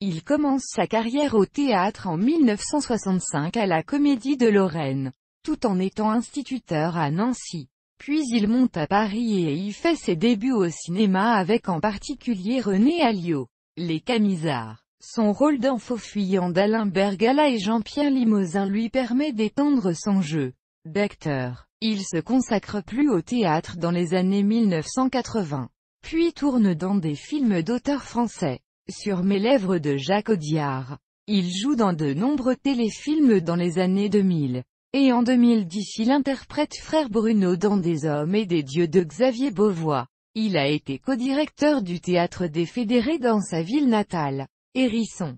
Il commence sa carrière au théâtre en 1965 à la Comédie de Lorraine, tout en étant instituteur à Nancy. Puis il monte à Paris et y fait ses débuts au cinéma avec en particulier René Alliot, Les Camisards. Son rôle d'enfant fuyant d'Alain Bergala et Jean-Pierre Limosin lui permet d'étendre son jeu d'acteur. Il se consacre plus au théâtre dans les années 1980, puis tourne dans des films d'auteurs français. Sur mes lèvres de Jacques Audiard. Il joue dans de nombreux téléfilms dans les années 2000. Et en 2010 il interprète Frère Bruno dans Des Hommes et des Dieux de Xavier Beauvois. Il a été codirecteur du Théâtre des Fédérés dans sa ville natale, Hérisson.